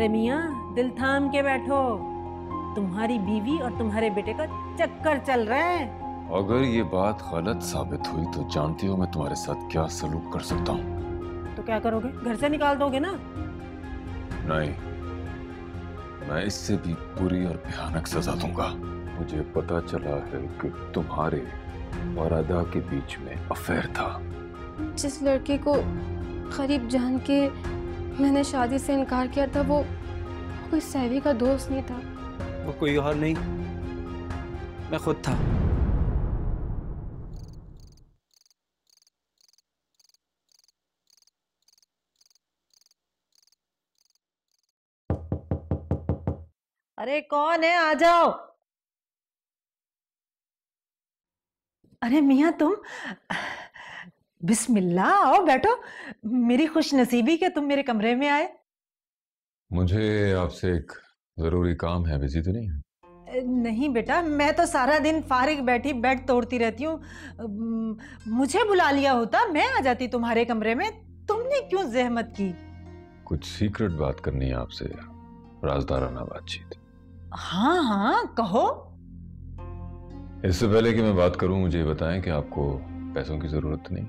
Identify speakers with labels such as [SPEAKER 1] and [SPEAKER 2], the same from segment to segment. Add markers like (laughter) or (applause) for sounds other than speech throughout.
[SPEAKER 1] ارے میاں دل تھام کے بیٹھو تمہاری بیوی اور تمہارے بیٹے کا چکر چل رہا ہے
[SPEAKER 2] اگر یہ بات غلط ثابت ہوئی تو جانتی ہو میں تمہارے ساتھ کیا سلوک کر سکتا ہوں
[SPEAKER 1] تو کیا کرو گے گھر سے نکال دو گے نا
[SPEAKER 2] نہیں میں اس سے بھی بری اور بھیانک سزا دوں گا مجھے پتا چلا ہے کہ تمہارے اور ادا کے بیچ میں افیئر تھا
[SPEAKER 3] جس لڑکے کو قریب جان کے میں نے شادی سے انکار کیا تھا وہ کوئی سیوی کا دوست نہیں تھا۔
[SPEAKER 4] وہ کوئی اور نہیں۔ میں خود تھا۔
[SPEAKER 1] ارے کون ہے؟ آ جاؤ۔ ارے میاں تم۔ بسم اللہ آؤ بیٹھو۔ میری خوش نصیبی کہ تم میرے کمرے میں آئے۔
[SPEAKER 2] مجھے آپ سے ایک ضروری کام ہے بزی تو نہیں ہے
[SPEAKER 1] نہیں بیٹا میں تو سارا دن فارغ بیٹھی بیڈ توڑتی رہتی ہوں۔ مجھے بلا لیا ہوتا میں آ جاتی تمہارے کمرے میں۔ تم نے کیوں زحمت کی؟
[SPEAKER 2] کچھ سیکرٹ بات کرنی ہے آپ سے رازدارانہ بات چیت۔
[SPEAKER 1] ہاں ہاں کہو۔
[SPEAKER 2] اس سے پہلے کہ میں بات کروں مجھے بتائیں کہ آپ کو پیسوں کی ضرورت نہیں؟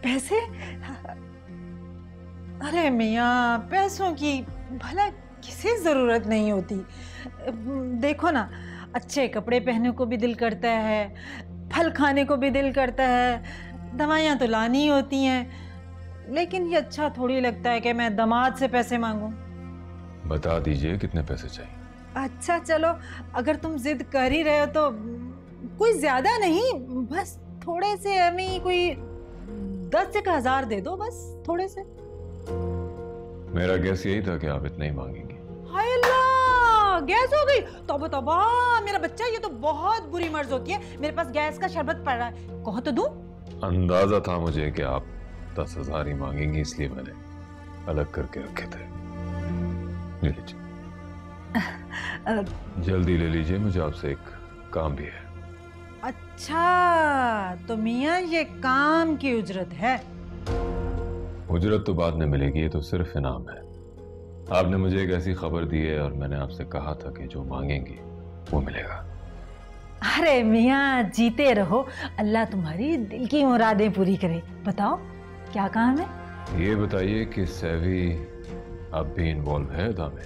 [SPEAKER 1] پیسے؟ ارے میاں پیسوں کی بھلا کسی ضرورت نہیں ہوتی۔ دیکھو نا اچھے کپڑے پہننے کو بھی دل کرتا ہے پھل کھانے کو بھی دل کرتا ہے دوائیاں تو لانی ہوتی ہیں۔ لیکن یہ اچھا تھوڑی لگتا ہے کہ میں دماد سے پیسے مانگوں۔
[SPEAKER 2] بتا دیجیے کتنے پیسے چاہیے۔
[SPEAKER 1] اچھا چلو اگر تم ضد کر ہی رہے ہو تو کوئی زیادہ نہیں بس تھوڑے سے ہمیں کوئی دس ایک ہزار دے دو بس تھوڑے سے۔
[SPEAKER 2] میرا گیس یہی تھا کہ آپ اتنا ہی مانگیں گے۔
[SPEAKER 1] ہائے اللہ گیس ہو گئی۔ توبہ توبہ میرا بچہ یہ تو بہت بری مرض ہوتی ہے۔ میرے پاس گیس کا شربت پڑ رہا ہے۔ کہو تو دوں؟
[SPEAKER 2] اندازہ تھا مجھے کہ آپ دس ہزار ہی مانگیں گے اس لیے میں نے الگ کر کے رکھے تھے۔ لے لیجیے۔ (laughs) جلدی لے لیجیے مجھے آپ سے ایک کام بھی ہے۔
[SPEAKER 1] اچھا تو میاں یہ کام کی اجرت ہے۔
[SPEAKER 2] اجرت تو بعد میں ملے گی یہ تو صرف انعام ہے۔ آپ نے مجھے ایک ایسی خبر دی ہے اور میں نے آپ سے کہا تھا کہ جو مانگیں گے وہ ملے گا۔
[SPEAKER 1] ارے میاں جیتے رہو۔ اللہ تمہاری دل کی مرادیں پوری کرے۔ بتاؤ کیا کام ہے؟
[SPEAKER 2] یہ بتائیے کہ سیوی اب بھی انوالو ہے ادا میں؟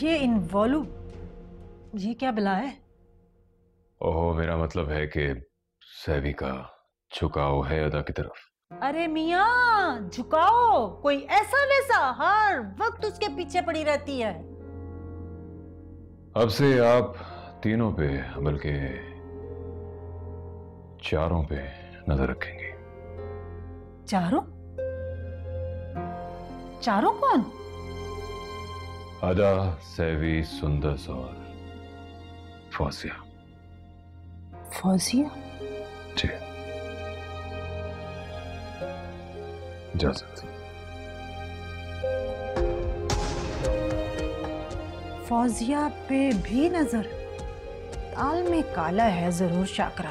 [SPEAKER 1] یہ انوالو؟ یہ کیا بلا ہے؟
[SPEAKER 2] اوہ میرا مطلب ہے کہ سیوی کا جھکاؤ ہے ادا کی طرف۔
[SPEAKER 1] ارے میاں جھکاؤ کوئی ایسا ویسا ہر وقت اس کے پیچھے پڑی رہتی ہے۔
[SPEAKER 2] اب سے آپ تینوں پہ بلکہ چاروں پہ نظر رکھیں گے۔
[SPEAKER 1] چاروں؟ چاروں کون؟
[SPEAKER 2] ادا سیوی سندس اور فوسیہ
[SPEAKER 1] فوزیہ؟
[SPEAKER 2] جی۔ اجازت
[SPEAKER 1] فوزیہ پہ بھی نظر۔ تال میں کالا ہے ضرور شاکرا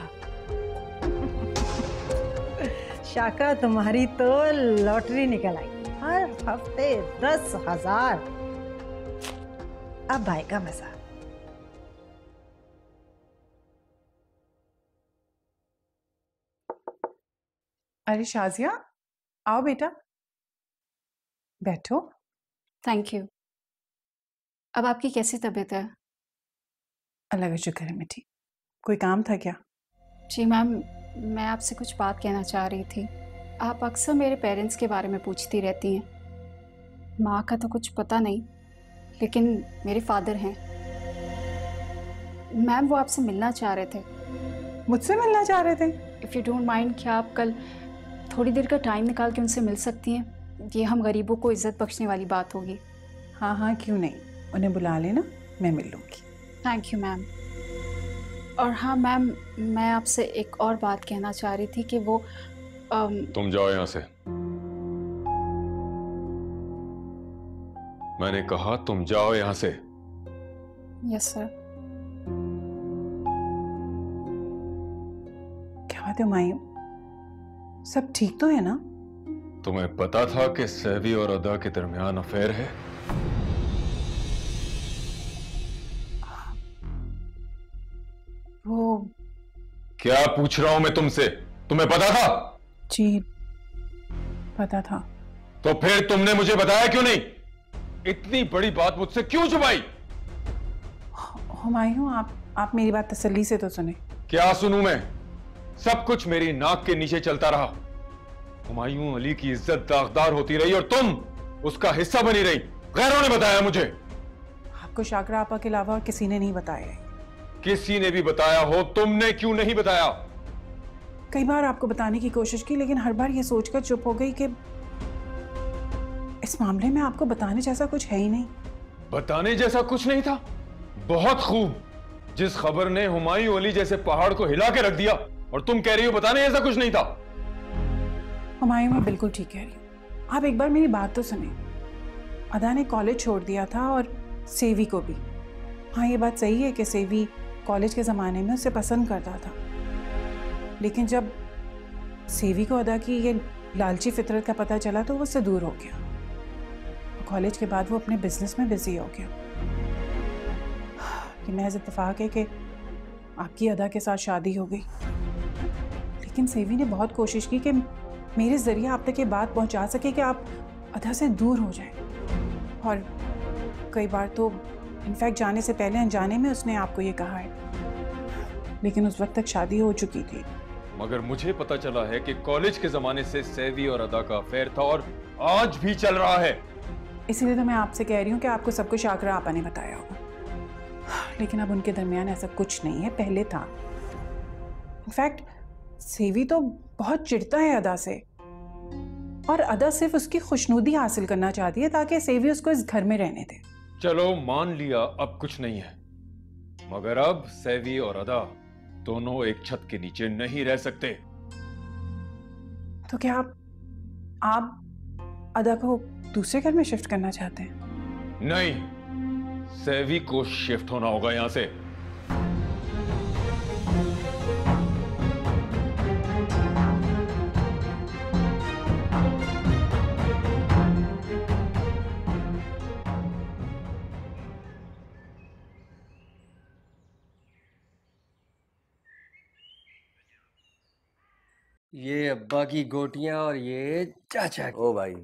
[SPEAKER 1] شاکرا تمہاری تو لوٹری نکل آئی۔ ہر ہفتے دس ہزار۔ اب آئے گا مزہ۔
[SPEAKER 5] ارے شازیہ؟ آؤ بیٹا بیٹھو
[SPEAKER 3] تھینک یو اب آپ کی کیسی طبیعت ہے
[SPEAKER 5] اللہ کا شکر ہے مٹھی کوئی کام تھا کیا
[SPEAKER 3] جی میم میں آپ سے کچھ بات کہنا چاہ رہی تھی آپ اکثر میرے پیرنٹس کے بارے میں پوچھتی رہتی ہیں ماں کا تو کچھ پتہ نہیں لیکن میرے فادر ہیں میم وہ آپ سے ملنا چاہ رہے تھے
[SPEAKER 5] مجھ سے ملنا چاہ رہے تھے
[SPEAKER 3] اف یو ڈونٹ مائنڈ کیا آپ کل تھوڑی دیر کا ٹائم نکال کے ان سے مل سکتی ہیں۔ یہ ہم غریبوں کو عزت بخشنے والی بات ہوگی۔
[SPEAKER 5] ہاں ہاں کیوں نہیں؟ انہیں بلا لینا میں مل لوں گی۔
[SPEAKER 3] تھینک یو میم اور ہاں میم میں آپ سے ایک اور بات کہنا چاہ رہی تھی کہ وہ
[SPEAKER 2] تم جاؤ یہاں سے۔ میں نے کہا تم جاؤ یہاں سے۔
[SPEAKER 3] یس سر
[SPEAKER 5] کیا بات ہے مائیو سب ٹھیک تو ہے نا؟
[SPEAKER 6] تمہیں پتا تھا کہ سیوی اور ادا کے درمیان افیئر ہے؟
[SPEAKER 5] وہ
[SPEAKER 6] کیا پوچھ رہا ہوں میں تم سے؟ تمہیں پتا
[SPEAKER 5] تھا؟ جی پتا
[SPEAKER 6] تھا۔ تو پھر تم نے مجھے بتایا کیوں نہیں؟ اتنی بڑی بات مجھ
[SPEAKER 5] سے کیوں چھپائی؟ ہمایوں آپ آپ میری بات تسلی
[SPEAKER 6] سے تو سنیں۔ کیا سنوں میں؟ سب کچھ میری ناک کے نیچے چلتا رہا۔ ہمایوں علی کی عزت داغدار ہوتی رہی اور تم اس کا حصہ بنی رہی۔
[SPEAKER 5] غیروں نے بتایا مجھے۔ آپ کو شاکر آپا کے علاوہ کسی
[SPEAKER 6] نے نہیں بتایا کسی نے بھی بتایا ہو تم
[SPEAKER 5] نے کیوں نہیں بتایا؟ کئی بار آپ کو بتانے کی کوشش کی لیکن ہر بار یہ سوچ کر چپ ہو گئی کہ اس معاملے میں آپ
[SPEAKER 6] کو بتانے جیسا کچھ ہے ہی نہیں۔ بتانے جیسا کچھ نہیں تھا۔ بہت خوب۔ جس خبر نے ہمایوں علی جیسے پہاڑ کو ہلا کے رکھ دیا اور تم کہہ
[SPEAKER 5] رہی ہو بتانے ایسا کچھ نہیں تھا۔ ہمایوں میں بالکل ٹھیک کہہ رہی ہوں آپ ایک بار میری بات تو سنیں۔ ادا نے کالج چھوڑ دیا تھا اور سیوی کو بھی۔ ہاں یہ بات صحیح ہے کہ سیوی کالج کے زمانے میں اسے پسند کرتا تھا۔ لیکن جب سیوی کو ادا کی، یہ لالچی فطرت کا پتہ چلا تو وہ اس سے دور ہو گیا۔ کالج کے بعد وہ اپنے بزنس میں بزی ہو گیا۔ یہ محض اتفاق ہے کہ آپ کی ادا کے ساتھ شادی ہو گئی۔ لیکن سیوی نے بہت کوشش کی کہ میرے ذریعے آپ تک یہ بات پہنچا سکے کہ آپ ادھا سے دور ہو جائیں۔ اور کئی بار تو انفیکٹ جانے سے پہلے انجانے میں اس نے آپ کو
[SPEAKER 6] یہ کہا ہے۔ لیکن اس وقت تک شادی ہو چکی تھی۔ مگر مجھے پتا چلا ہے کہ کالج کے زمانے سے سیوی
[SPEAKER 5] اور ادا کا افیر تھا اور آج بھی چل رہا ہے۔ اسی لیے تو میں آپ سے کہہ رہی ہوں کہ آپ کو سب کچھ آکرا آپا نے بتایا ہوگا۔ لیکن اب ان کے درمیان ایسا کچھ نہیں ہے پہلے تھا۔ انفیکٹ سیوی تو بہت چڑتا ہے ادا سے۔ اور ادا
[SPEAKER 6] صرف اس کی خوشنودی حاصل کرنا چاہتی ہے تاکہ سیوی اس کو اس گھر میں رہنے دے۔ چلو مان لیا
[SPEAKER 5] اب کچھ نہیں ہے۔ مگر اب سیوی اور ادا دونوں ایک چھت کے
[SPEAKER 6] نیچے نہیں رہ سکتے۔ تو کیا آپ آپ
[SPEAKER 7] ادا کو دوسرے گھر میں شفٹ کرنا چاہتے
[SPEAKER 8] ہیں؟ نہیں سیوی کو شفٹ ہونا ہوگا یہاں سے۔ ابا
[SPEAKER 7] کی گوٹیاں اور یہ چاچا او بھائی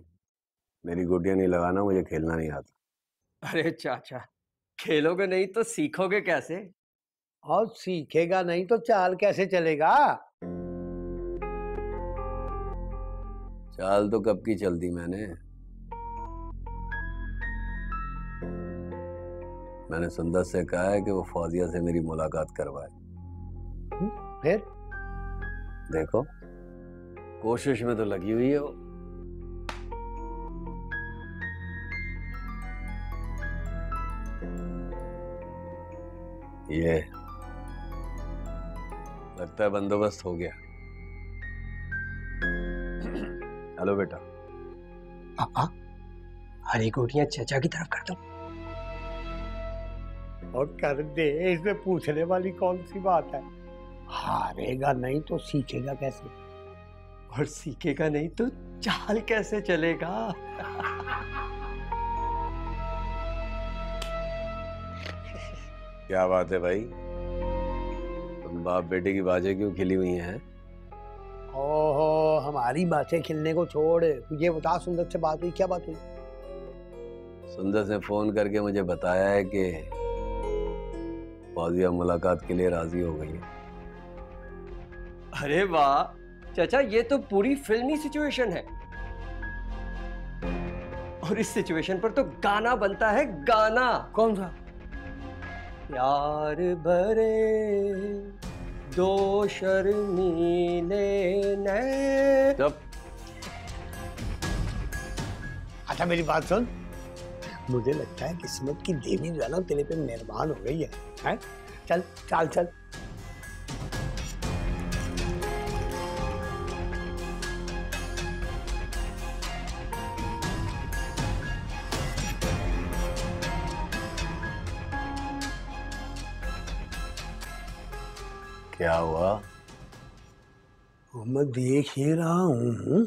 [SPEAKER 9] میری گوٹیاں نہیں لگانا مجھے کھیلنا نہیں
[SPEAKER 8] آتا۔ ارے چاچا کھیلو گے نہیں تو سیکھو گے کیسے؟ اور سیکھے گا نہیں تو چال کیسے چلے گا؟
[SPEAKER 9] چال
[SPEAKER 8] تو کب کی چل دی میں نے؟ میں نے سندر سے کہا ہے کہ وہ فوزیہ
[SPEAKER 7] سے میری ملاقات کروائے۔ پھر؟ دیکھو۔ کوشش میں
[SPEAKER 9] تو لگی ہوئی ہے وہ۔ یہ لگتا ہے بندوبست ہو گیا۔ ہلو بیٹا۔ پاپا ہری
[SPEAKER 7] گوٹیاں چچا کی طرف کر دو۔ اور
[SPEAKER 8] کر دے اس میں پوچھنے والی کون سی بات ہے؟ ہارے گا نہیں
[SPEAKER 9] تو سیکھے گا کیسے؟ اور سیکھے گا نہیں تو چال کیسے چلے گا؟ کیا بات
[SPEAKER 8] ہے بھائی؟ تم باپ بیٹے کی باتیں کیوں کھلی ہوئی ہیں؟ اوہو ہماری باتیں کھلنے کو
[SPEAKER 7] چھوڑ۔ تجھے بتا سندر سے بات ہوئی کیا بات ہوئی؟ سندر نے فون کر کے مجھے بتایا ہے
[SPEAKER 9] کہ فوزیہ
[SPEAKER 7] ملاقات کے لیے راضی ہو
[SPEAKER 8] گئی
[SPEAKER 9] ہے ارے واہ! چچا یہ تو پوری فلمی سچویشن ہے۔ اور اس سچویشن پر تو گانا بنتا ہے گانا۔ کون سا؟ پیار بھرے
[SPEAKER 8] دو شرمیلے
[SPEAKER 9] نیب اچھا میری بات سن۔
[SPEAKER 8] مجھے لگتا ہے قسمت کی دیوی جو تیرے پہ مہربان ہو گئی ہے۔ چل چل چل۔
[SPEAKER 7] کیا ہوا
[SPEAKER 8] میں دیکھ ہی رہا ہوں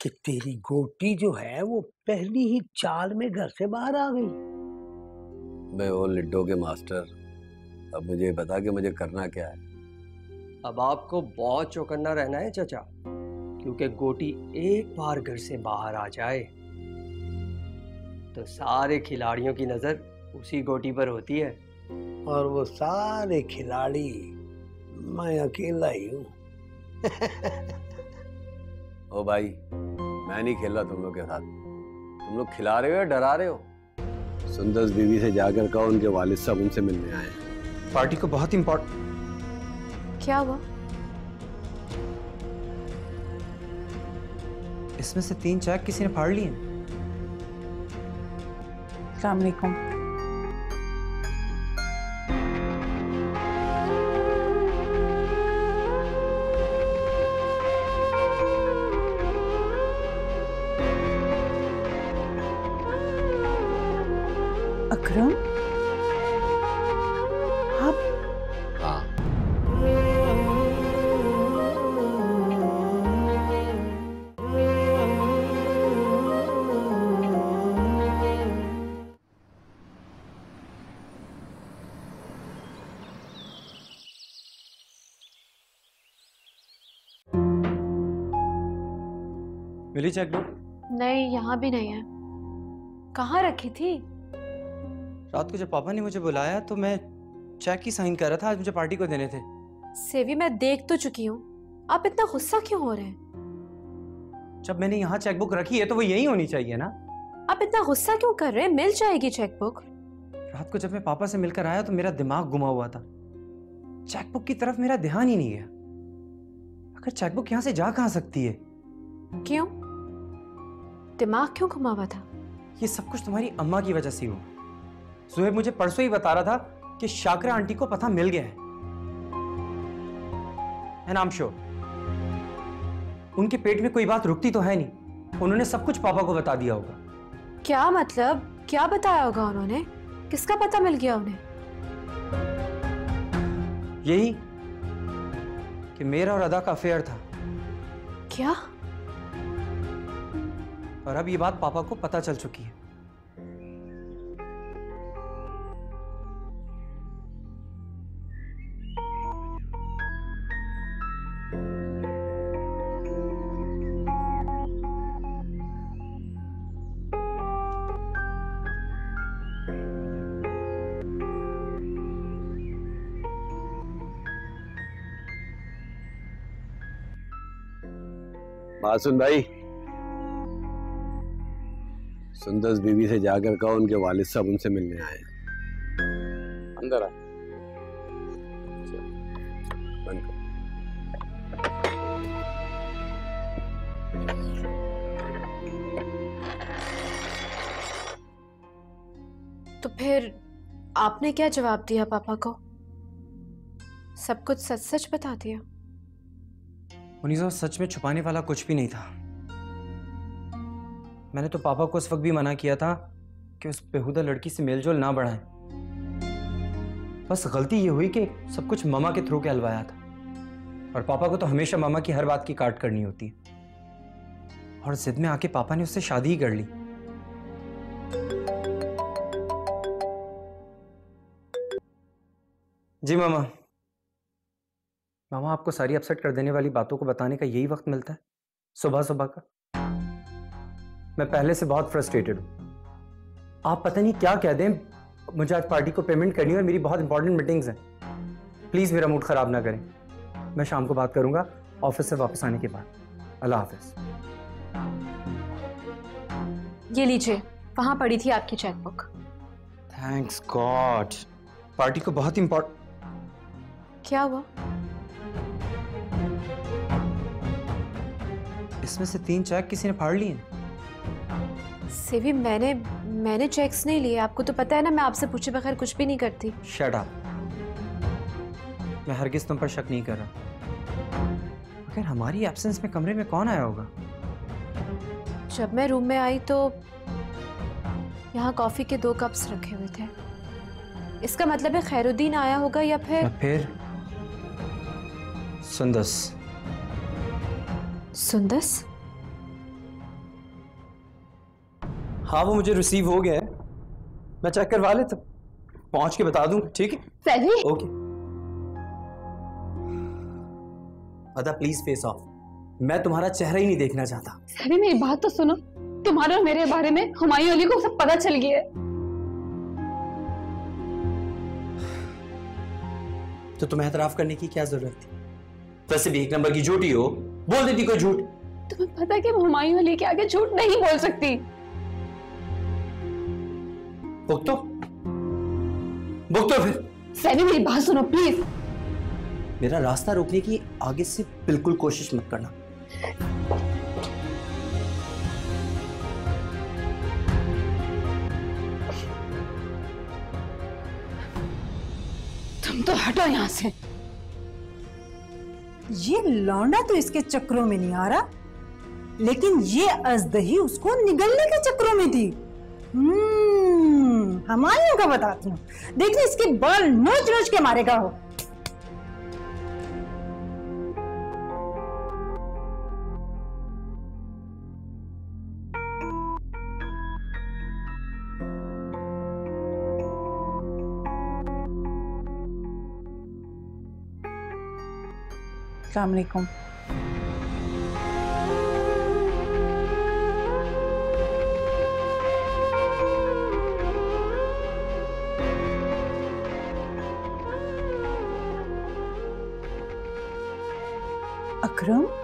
[SPEAKER 8] کہ تیری گوٹی جو ہے وہ پہلی ہی چال میں گھر سے باہر آ گئی۔
[SPEAKER 7] میں وہ لڈو کے ماسٹر۔ اب مجھے بتا کہ مجھے کرنا کیا ہے۔
[SPEAKER 9] اب آپ کو بہت چوکنا رہنا ہے چچا کیونکہ گوٹی ایک بار گھر سے باہر آ جائے تو سارے کھلاڑیوں کی نظر اسی گوٹی پر ہوتی ہے۔
[SPEAKER 8] اور وہ سارے کھلاڑی میں اکیلا ہی ہوں۔ (laughs)
[SPEAKER 7] او بھائی میں نہیں کھیل رہا تم لوگ کے ساتھ۔ تم لوگ کھلا رہے ہو یا ڈرا رہے ہو؟ سندر بیوی سے جا کر کہو ان کے والد صاحب ان سے ملنے آئے ہیں۔
[SPEAKER 4] پارٹی کو بہت امپورٹنٹ
[SPEAKER 3] کیا ہوا؟
[SPEAKER 4] اس میں سے تین چیک کسی نے پھاڑ لیے ہیں؟
[SPEAKER 5] السلام علیکم۔ اکرم آپ
[SPEAKER 7] ہاں
[SPEAKER 4] ملی چیک بک
[SPEAKER 10] نہیں یہاں بھی نہیں ہے کہاں رکھی تھی
[SPEAKER 4] رات کو جب پاپا نے مجھے بلایا تو میں چیک کی سائن کر رہا تھا آج مجھے پارٹی کو دینے تھے۔
[SPEAKER 10] سیوی میں دیکھ تو چکی ہوں۔ آپ اتنا غصہ کیوں ہو رہے ہیں؟
[SPEAKER 4] جب میں نے یہاں چیک بک رکھی ہے تو وہ یہی ہونی چاہیے نا۔
[SPEAKER 10] آپ اتنا غصہ کیوں کر رہے ہیں؟ مل جائے گی چیک بک۔
[SPEAKER 4] رات کو جب میں پاپا سے مل کر آیا تو میرا دماغ گما ہوا تھا۔ چیک بک کی طرف میرا دھیان ہی نہیں گیا۔ اگر چیک بک یہاں سے جا کہاں سکتی ہے؟
[SPEAKER 10] کیوں؟ دماغ کیوں گھما ہوا تھا؟
[SPEAKER 4] یہ سب کچھ تمہاری اماں کی وجہ سے ہوا۔ زہیب مجھے پرسوں ہی بتا رہا تھا کہ شاکرا آنٹی کو پتہ مل گیا ہے۔ نام شو ان کے پیٹ میں کوئی بات رکتی تو ہے نہیں۔ انہوں نے سب کچھ پاپا کو بتا دیا ہوگا۔
[SPEAKER 10] کیا مطلب؟ کیا بتایا ہوگا انہوں نے؟ کس کا پتہ مل گیا انہیں؟
[SPEAKER 4] یہی کہ میرا اور ادا کا افیئر تھا۔
[SPEAKER 10] کیا؟
[SPEAKER 4] اور اب یہ بات پاپا کو پتہ چل چکی ہے۔
[SPEAKER 7] معصوم بھائی سندر بیوی سے جا کر کہو ان کے والد صاحب ان سے ملنے آئے ہیں۔ اندر آ۔
[SPEAKER 10] تو پھر آپ نے کیا جواب دیا پاپا کو؟ سب کچھ سچ سچ بتا دیا۔
[SPEAKER 4] انیسو سچ میں چھپانے والا کچھ بھی نہیں تھا۔ میں نے تو پاپا کو اس وقت بھی منع کیا تھا کہ اس بےحودہ لڑکی سے میل جول نہ بڑھائیں۔ بس غلطی یہ ہوئی کہ سب کچھ ماما کے تھرو کہلوایا تھا۔ اور پاپا کو تو ہمیشہ ماما کی ہر بات کی کاٹ کرنی ہوتی۔ ہے اور ضد میں آ کے پاپا نے اس سے شادی ہی کر لی۔ جی ماما۔ ماما آپ کو ساری اپسیٹ کر دینے والی باتوں کو بتانے کا یہی وقت ملتا ہے صبح صبح کا۔ میں پہلے سے بہت فرسٹریٹڈ ہوں۔ آپ پتہ نہیں کیا کہہ دیں مجھے آج پارٹی کو پیمنٹ کرنی ہے اور میری بہت امپورٹنٹ میٹنگز ہیں۔ پلیز میرا موڈ خراب نہ کریں۔ میں شام کو بات کروں گا آفس سے واپس آنے کے بعد۔ اللہ حافظ۔
[SPEAKER 10] یہ لیجیے وہاں پڑی تھی آپ کی cheque book
[SPEAKER 4] thanks God party کو بہت امپورٹ
[SPEAKER 10] کیا ہوا؟
[SPEAKER 4] اس میں سے تین چیک کسی نے پھاڑ لیے؟ ہیں
[SPEAKER 10] سیوی میں نے میں نے چیکس نہیں لیے۔ آپ کو تو پتہ ہے نا میں آپ سے پوچھے بغیر کچھ بھی نہیں کرتی۔
[SPEAKER 4] شٹ اپ میں ہرگز تم پر شک نہیں کر رہا۔ مگر ہماری ایبسنس میں کمرے میں کون آیا ہوگا؟
[SPEAKER 10] جب میں روم میں آئی تو یہاں کافی کے دو کپس رکھے ہوئے تھے۔ اس کا مطلب ہے خیر الدین آیا ہوگا یا پھر
[SPEAKER 4] پھر سندس۔
[SPEAKER 10] سندس؟
[SPEAKER 4] ہاں وہ مجھے ریسیو ہو گیا ہے۔ میں چیک کروا لیتا پہنچ کے بتا دوں ٹھیک ہے؟ اوکے ادا پلیز فیس آف میں تمہارا چہرہ ہی نہیں دیکھنا چاہتا۔
[SPEAKER 11] سیوی میری بات تو سنو۔ تمہارے اور میرے بارے میں ہمایوں علی کو سب پتا چل گیا ہے۔
[SPEAKER 4] تو تمہیں اعتراف کرنے کی کیا ضرورت تھی؟ ویسے بھی ایک نمبر کی جھوٹی ہو۔ بول دیتی کوئی جھوٹ؟
[SPEAKER 11] تمہیں پتا کہ ہمایوں علی کے آگے جھوٹ نہیں بول سکتی۔
[SPEAKER 4] بک تو بک تو پھر۔
[SPEAKER 11] سیوی میری بات سنو پلیز۔
[SPEAKER 4] میرا راستہ روکنے کی آگے سے بالکل کوشش مت کرنا۔
[SPEAKER 11] تم تو ہٹو یہاں سے۔
[SPEAKER 1] یہ لونڈا تو اس کے چکروں میں نہیں آ رہا۔ لیکن یہ ازدہی اس کو نگلنے کے چکروں میں تھی۔ ہمایوں کا بتاتی ہوں۔ دیکھیں اس کے بال نوچ نوچ کے مارے گا ہو
[SPEAKER 5] السلام علیکم۔ اکرم؟